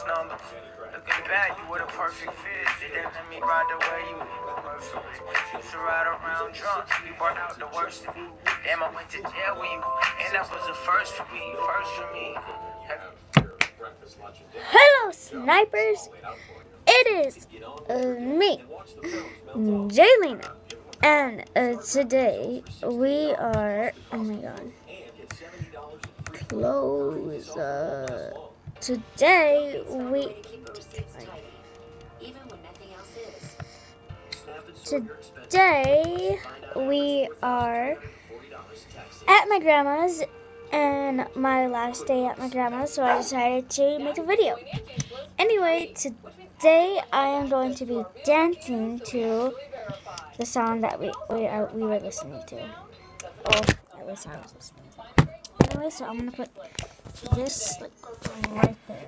house numbers. Looking back, you were the perfect fit. They didn't let me ride the way you Used to ride around drunk, you brought out the worst in me. Damn, I went to jail with you, and that was the first for me, first for me. Hello, snipers. It is uh, me, Jalena, and uh, today we are. Oh my god. Close. Uh, today we. Today we are at my grandma's and my last day at my grandma's, so I decided to make a video. Anyway, today I am going to be dancing to the song that we we, uh, we were listening to. Oh, at least I was listening to. Anyway, so I'm gonna put this like right there.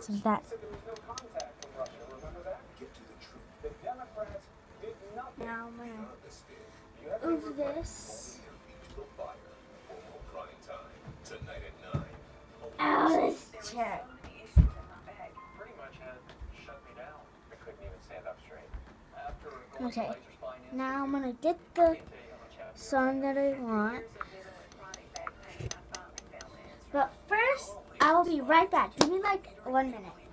So that. Now I'm gonna move this. Ow, this chair. Okay, now I'm gonna get the song that I want. Right back. Give me like one minute.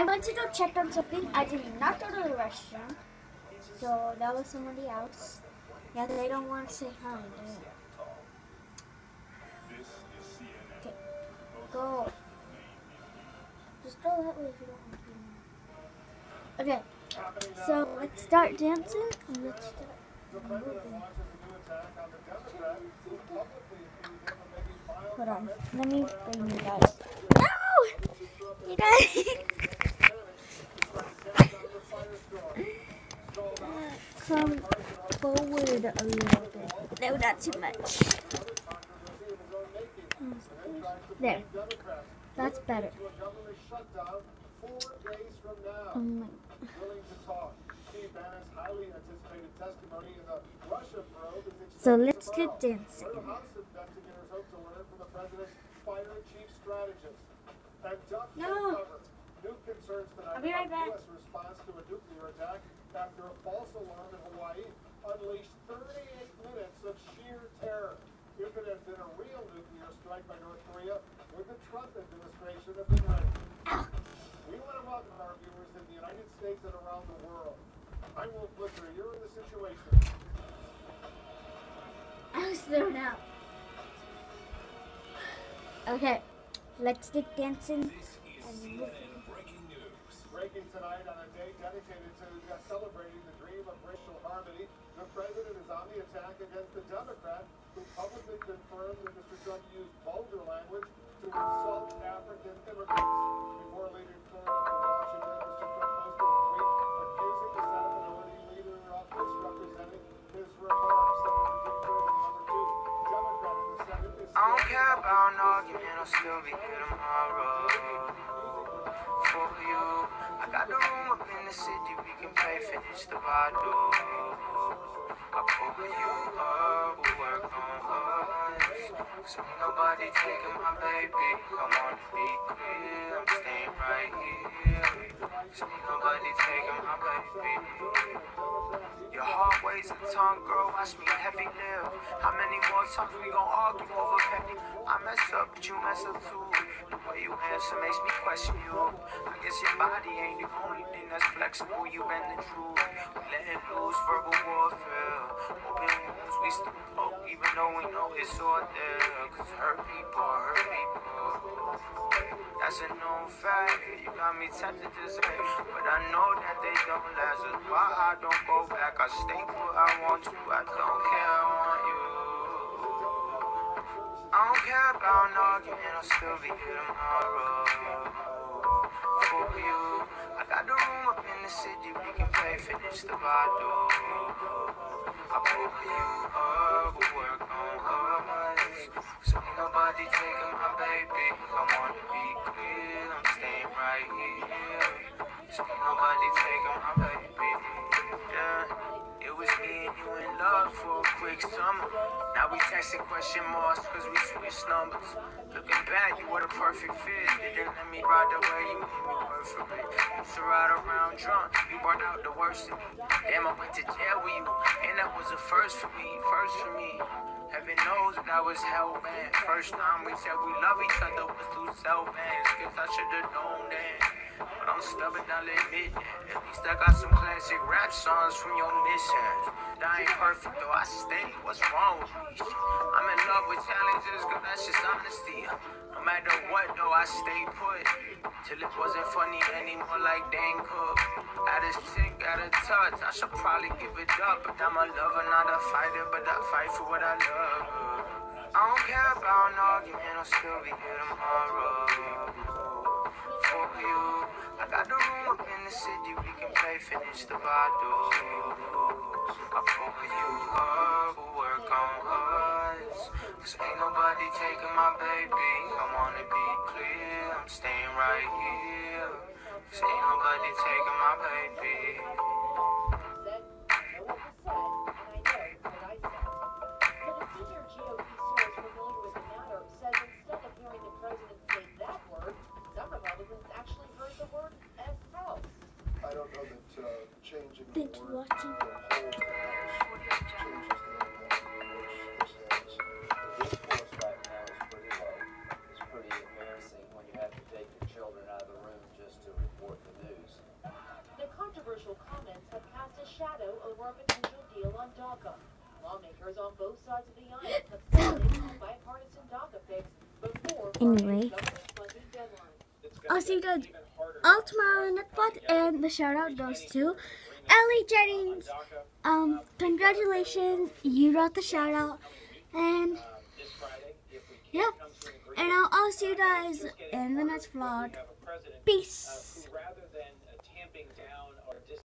I went to go check on something. I did not go to the restroom. So that was somebody else. Yeah, they don't want to say hi. Okay, go. Just go that way if you don't want to be Okay, so let's start dancing and let's start moving. Hold on, let me bring you guys. No! You guys. Come forward a little bit. No, not too much. There. That's better. Oh my. So let's get dancing. No. New concerns tonight I'll be right back. Viewers in the United States and around the world. I'm Wolf Blitzer. You're in the situation. I was thrown out. Okay. Let's get dancing. Breaking news. Breaking tonight on a day dedicated to celebrating the dream of racial harmony, the president is on the attack against the Democrat who publicly confirmed that Mr. Trump used vulgar language to insult African immigrants. I'll still be here tomorrow. For you, I got the room up in the city, we can play, finish the bottle. I pull you up, we'll work on us. So ain't nobody taking my baby, I wanna Your heart weighs a ton, girl, watch me heavy live. How many more times we gon' argue over petty? I mess up, but you mess up too. The way you answer makes me question you. I guess your body ain't the only thing that's flexible. You been the truth. We letting loose verbal warfare. Open wounds, we still poke, even though we know it's all there. Cause hurt people, hurt people. That's a known fact. You got me tempted to say, but I know that they don't last. That's why I don't go back. I stay put. I want to. I don't care. I want you. I don't care about an argument, I'll still be here tomorrow. For you, I got the room up in the city, we can pay, finish the bottle. I pull you up, work on us. So ain't nobody taking my baby. I wanna be clear, I'm staying right here. So ain't nobody taking my baby. Yeah, it was me and you in love for a quick summer. Now we texting question marks cause we switched numbers. Looking back, you were the perfect fit. Didn't let me ride the way you made me it. Used to ride around drunk, you brought out the worst in me. Damn, I went to jail with you, and that was a first for me, first for me. Heaven knows that was hell bent. First time we said we love each other was through cell bands. Guess I should've known then. But I'm stubborn, I'll admit. At least I got some classic rap songs from your mishaps. I ain't perfect though, I stay. What's wrong with me? I'm in love with challenges, cause that's just honesty. No matter what though, I stay put. Till it wasn't funny anymore like Dane Cook. Out of sick, out of touch, I should probably give it up. But I'm a lover, not a fighter, but I fight for what I love. I don't care about an argument, I'll still be here tomorrow. For you, I got the room up in the city, we can play, finish the bottle. I pull you up, we'll work on us. Cause ain't nobody taking my baby. I wanna be clear, I'm staying right here. Cause ain't nobody taking my baby. A shadow over a potential deal on DACA. Lawmakers on both sides of the aisle have said they want a bipartisan DACA fix before Anyway. Friday's government funding deadline. I'll see you guys all tomorrow in the pod, and the shout out goes to Ellie Jennings. Um, congratulations, you got the shout out, and yeah, and I'll, I'll see you guys in the next vlog. Peace.